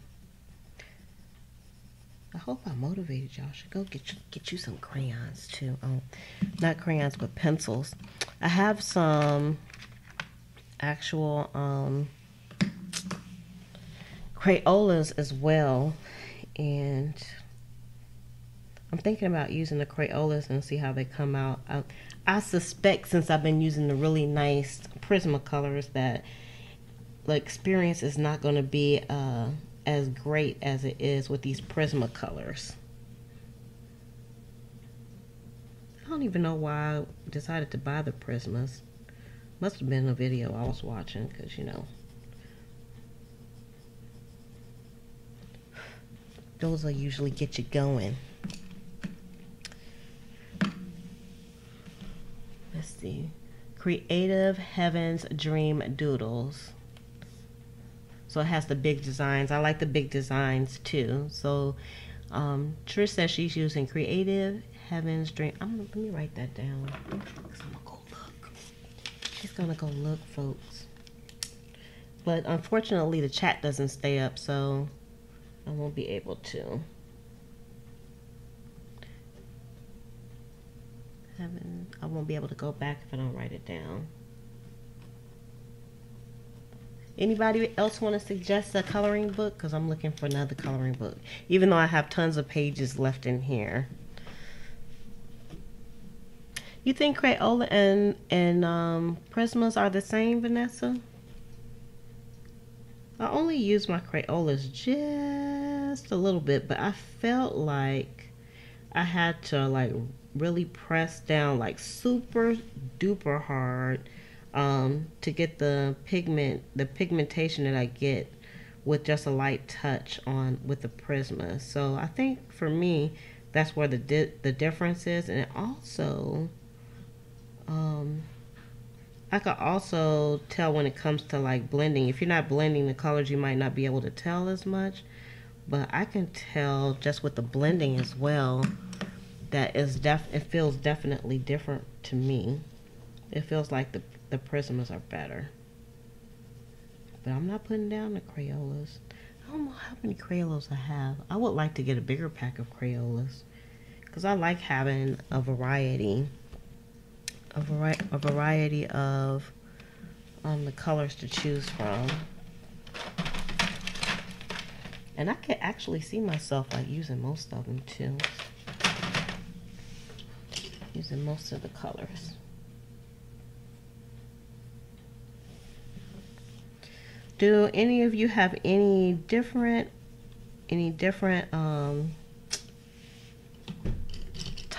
I hope I motivated y'all. Should go get you, get you some crayons too. Oh, not crayons, but pencils. I have some actual um, Crayolas as well, and I'm thinking about using the Crayolas and see how they come out. I, I suspect since I've been using the really nice Prismacolors that the experience is not going to be uh, as great as it is with these Prismacolors. I don't even know why I decided to buy the Prismas. Must have been a video I was watching because, you know, those will usually get you going. Let's see. Creative Havens Dream Doodles. So it has the big designs. I like the big designs too. So um, Trish says she's using Creative Haven's Dream. I'm let me write that down. I'm gonna go look. She's gonna go look, folks. But unfortunately, the chat doesn't stay up, so I won't be able to. I won't be able to go back if I don't write it down. Anybody else want to suggest a coloring book? Because I'm looking for another coloring book. Even though I have tons of pages left in here. You think Crayola and, and um, Prismas are the same, Vanessa? I only use my Crayolas just a little bit, but I felt like I had to like really press down like super duper hard um, to get the pigment, the pigmentation that I get with just a light touch on with the Prisma. So I think for me, that's where the di the difference is, and it also, um, I could also tell when it comes to like blending. If you're not blending the colors, you might not be able to tell as much, but I can tell just with the blending as well that is def it feels definitely different to me. It feels like the the Prismas are better. But I'm not putting down the Crayolas. I don't know how many Crayolas I have. I would like to get a bigger pack of Crayolas. Because I like having a variety. A, vari a variety of um, the colors to choose from. And I can actually see myself like using most of them too. Using most of the colors. do any of you have any different any different um,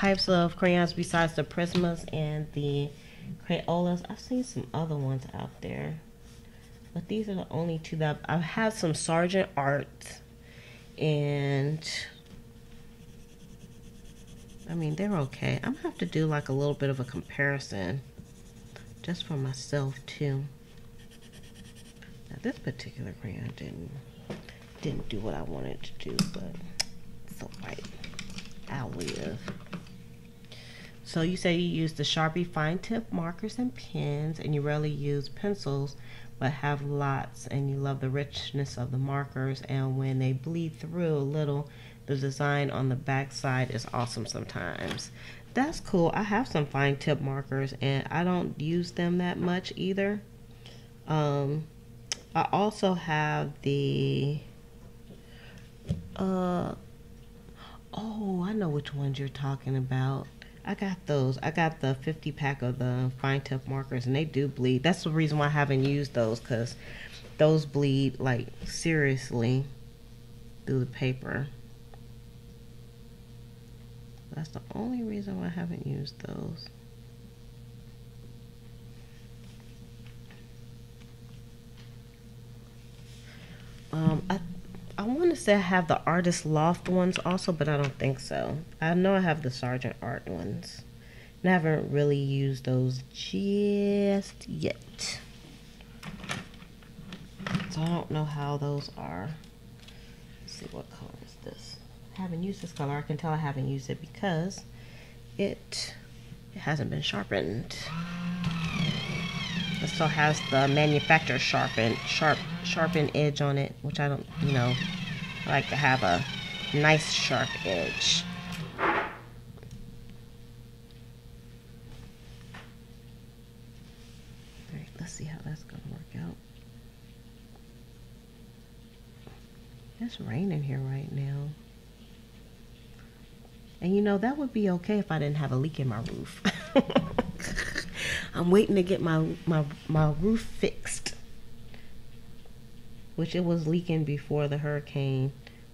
types of crayons besides the Prismas and the Crayolas? I've seen some other ones out there. But these are the only two that I've, I've had some Sargent Art and I mean they're okay. I'm gonna have to do like a little bit of a comparison just for myself too. Now this particular crayon didn't didn't do what I wanted to do, but it's alright. I'll live. So you say you use the Sharpie fine tip markers and pens and you rarely use pencils but have lots and you love the richness of the markers and when they bleed through a little the design on the back side is awesome sometimes. That's cool. I have some fine tip markers and I don't use them that much either. Um, I also have the uh oh I know which ones you're talking about I got those. I got the 50 pack of the fine tip markers and they do bleed. That's the reason why I haven't used those because those bleed like seriously through the paper. That's the only reason why I haven't used those. Um, I I want to say I have the Artist Loft ones also, but I don't think so. I know I have the Sargent Art ones. And I haven't really used those just yet. So I don't know how those are. Let's see what color is this. I haven't used this color. I can tell I haven't used it because it, it hasn't been sharpened. It still has the manufacturer sharpened sharp sharpened edge on it, which I don't, you know, I like to have a nice sharp edge. Alright, let's see how that's going to work out. It's raining here right now. And you know, that would be okay if I didn't have a leak in my roof. I'm waiting to get my, my, my roof fixed. Which it was leaking before the hurricane.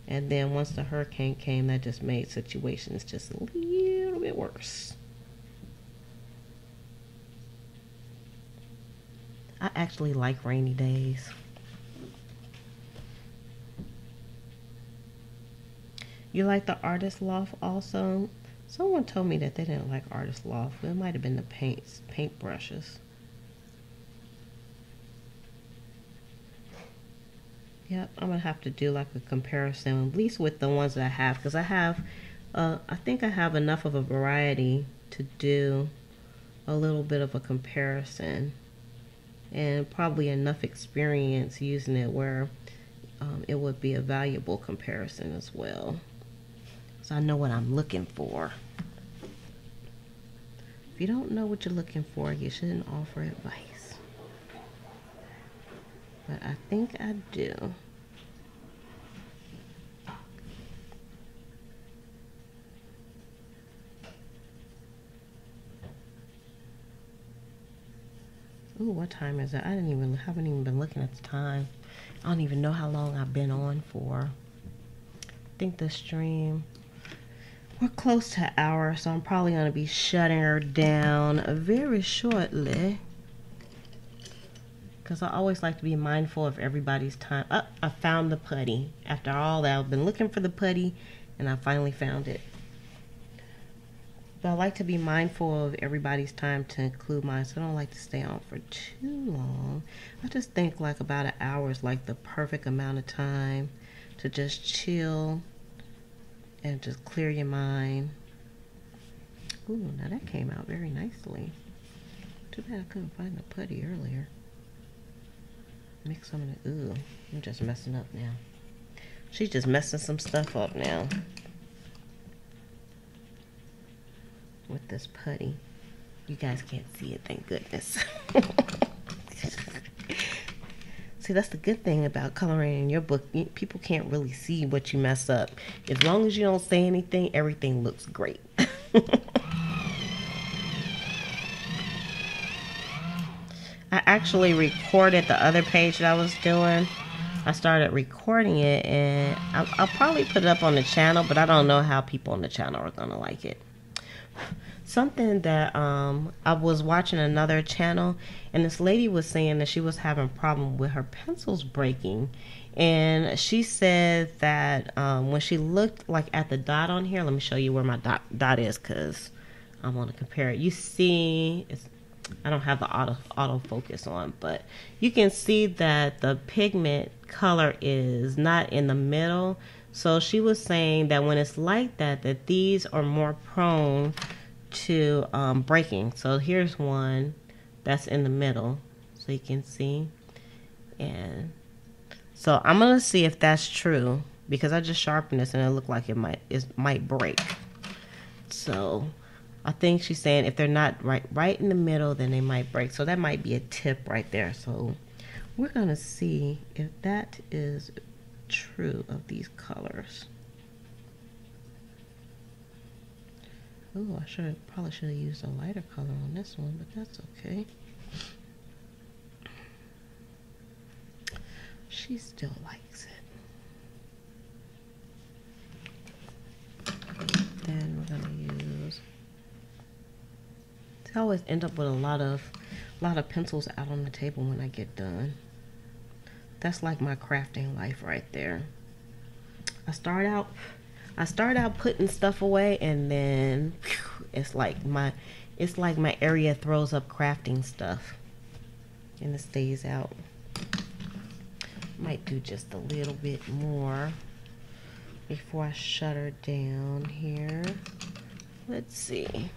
And then once the hurricane came, that just made situations just a little bit worse. I actually like rainy days. You like the artist loft also? Someone told me that they didn't like artist loft. It might have been the paints, paint brushes. Yep, I'm gonna have to do like a comparison, at least with the ones that I have, because I have, uh, I think I have enough of a variety to do a little bit of a comparison, and probably enough experience using it where um, it would be a valuable comparison as well. So I know what I'm looking for. If you don't know what you're looking for, you shouldn't offer advice. But I think I do. Ooh, what time is it? I didn't even haven't even been looking at the time. I don't even know how long I've been on for. I think the stream we're close to hour, so I'm probably going to be shutting her down very shortly. Because I always like to be mindful of everybody's time. Oh, I found the putty. After all that, I've been looking for the putty, and I finally found it. But I like to be mindful of everybody's time to include mine, so I don't like to stay on for too long. I just think like about an hour is like the perfect amount of time to just chill and just clear your mind. Ooh, now that came out very nicely. Too bad I couldn't find the putty earlier. Mix some of the, ooh, I'm just messing up now. She's just messing some stuff up now. With this putty. You guys can't see it, thank goodness. See, that's the good thing about coloring in your book. People can't really see what you mess up. As long as you don't say anything, everything looks great. I actually recorded the other page that I was doing. I started recording it and I'll, I'll probably put it up on the channel, but I don't know how people on the channel are going to like it something that um, I was watching another channel, and this lady was saying that she was having a problem with her pencils breaking, and she said that um, when she looked like at the dot on here, let me show you where my dot dot is because I want to compare it. You see, I don't have the auto auto focus on, but you can see that the pigment color is not in the middle. So she was saying that when it's like that, that these are more prone to um, breaking. So here's one that's in the middle so you can see. And so I'm to see if that's true because I just sharpened this and it looked like it might it might break. So I think she's saying if they're not right right in the middle then they might break. So that might be a tip right there. So we're to see if that is true of these colors. I should probably should have used a lighter color on this one, but that's okay. She still likes it. Then we're gonna use. I always end up with a lot of, a lot of pencils out on the table when I get done. That's like my crafting life right there. I start out I start out putting stuff away and then whew, it's like my it's like my area throws up crafting stuff and it stays out. Might do just a little bit more before I shut her down here. Let's see.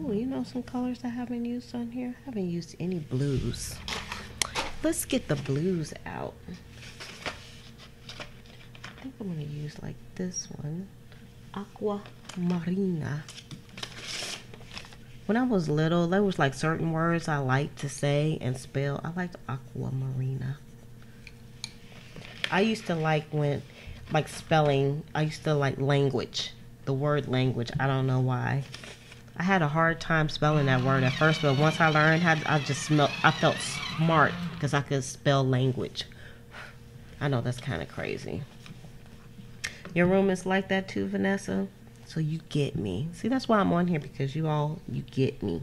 Oh, you know some colors I haven't used on here? I haven't used any blues. let's get the blues out. Think I'm gonna use like this one, Aqua Marina. When I was little, there was like certain words I liked to say and spell. I liked Aqua Marina. I used to like when, like spelling, I used to like language, the word language. I don't know why. I had a hard time spelling that word at first, but once I learned how, I just smelled, I felt smart because I could spell language. I know that's kind of crazy. Your room is like that too, Vanessa? So you get me. See, that's why I'm on here because you all, you get me.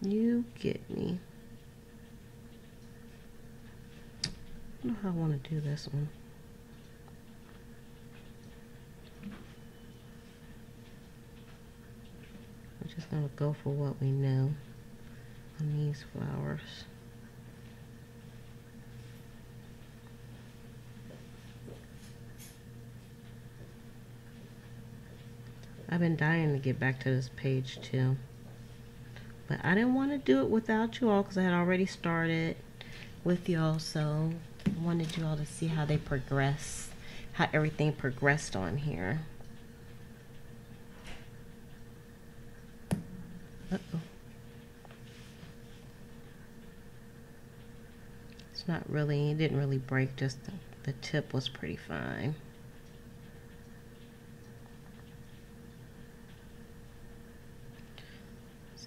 You get me. I don't know how I want to do this one. I'm just going to go for what we know on these flowers. I've been dying to get back to this page too. But I didn't want to do it without you all because I had already started with y'all. So I wanted you all to see how they progress, how everything progressed on here. Uh-oh. It's not really, it didn't really break, just the, the tip was pretty fine.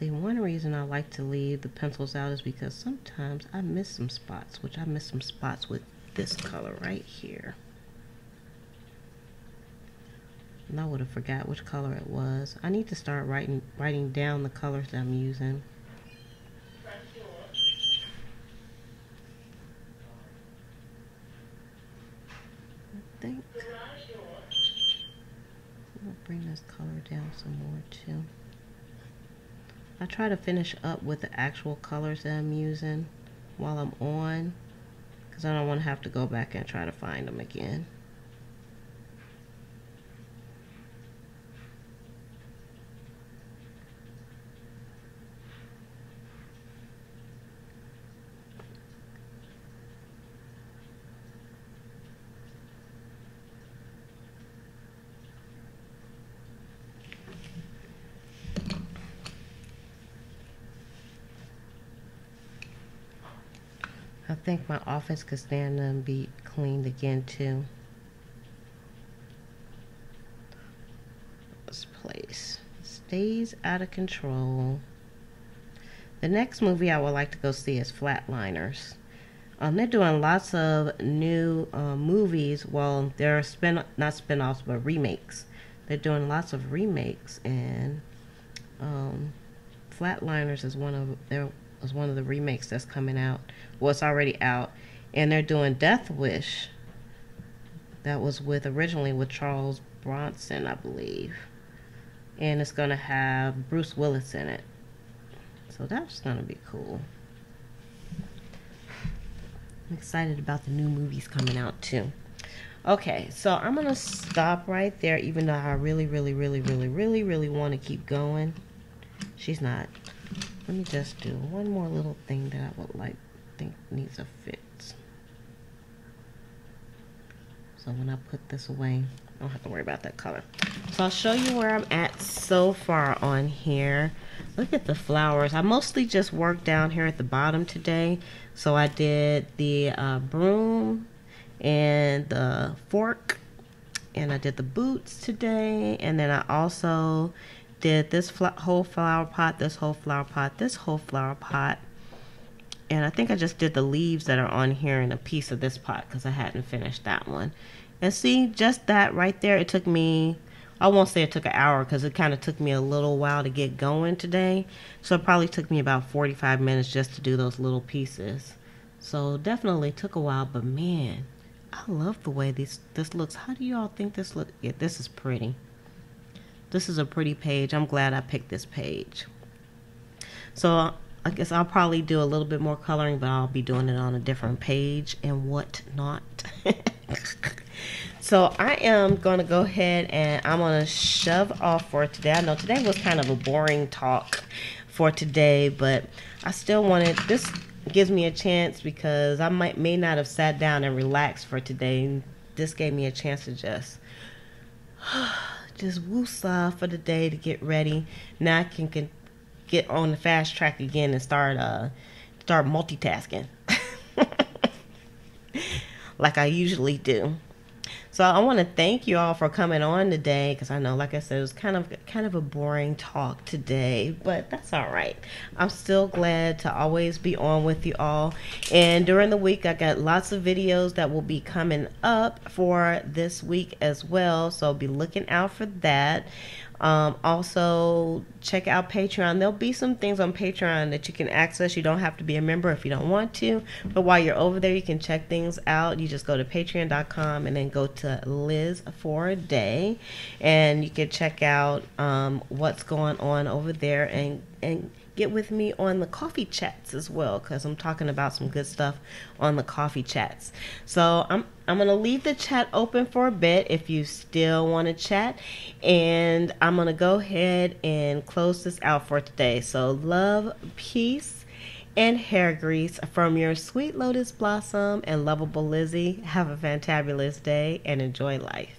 See, one reason I like to leave the pencils out is because sometimes I miss some spots, which I miss some spots with this color right here. And I would have forgot which color it was. I need to start writing writing down the colors that I'm using. I think I'll bring this color down some more too. I try to finish up with the actual colors that I'm using while I'm on because I don't want to have to go back and try to find them again. Think my office could stand and be cleaned again too. This place stays out of control. The next movie I would like to go see is Flatliners. Um, they're doing lots of new um, movies. Well, they're spin not spin-offs but remakes. They're doing lots of remakes, and um, Flatliners is one of their was one of the remakes that's coming out. Well, it's already out, and they're doing Death Wish. That was with originally with Charles Bronson, I believe, and it's gonna have Bruce Willis in it. So that's gonna be cool. I'm excited about the new movies coming out too. Okay, so I'm gonna stop right there, even though I really, really, really, really, really, really want to keep going. She's not let me just do one more little thing that I would like think needs a fit. So when I put this away, I don't have to worry about that color. So I'll show you where I'm at so far on here. Look at the flowers. I mostly just worked down here at the bottom today. So I did the uh, broom and the fork and I did the boots today. And then I also did this whole flower pot, this whole flower pot, this whole flower pot. And I think I just did the leaves that are on here in a piece of this pot because I hadn't finished that one. And see, just that right there, it took me, I won't say it took an hour because it kind of took me a little while to get going today. So it probably took me about 45 minutes just to do those little pieces. So definitely took a while, but man, I love the way this this looks. How do you all think this look? Yeah, this is pretty. This is a pretty page. I'm glad I picked this page. So I guess I'll probably do a little bit more coloring, but I'll be doing it on a different page and whatnot. So I am going to go ahead and I'm going to shove off for today. I know today was kind of a boring talk for today, but I still wanted this gives me a chance because I might may not have sat down and relaxed for today. This gave me a chance to just just woosah for the day to get ready. Now I can, can get on the fast track again and start uh start multitasking like I usually do. So I want to thank you all for coming on today because I know, like I said, it was kind of kind of a boring talk today, but that's all right. I'm still glad to always be on with you all. And during the week, I got lots of videos that will be coming up for this week as well. So be looking out for that. Um, also, check out Patreon. There'll be some things on Patreon that you can access. You don't have to be a member if you don't want to. But while you're over there, you can check things out. You just go to patreon.com and then go to Liz for a day. And you can check out um, what's going on over there and, and get with me on the coffee chats as well because I'm talking about some good stuff on the coffee chats. So I'm I'm gonna leave the chat open for a bit if you still want to chat, and I'm gonna go ahead and close this out for today. So love, peace, and hair grease from your sweet lotus blossom and lovable Lizzie. Have a fantabulous day and enjoy life.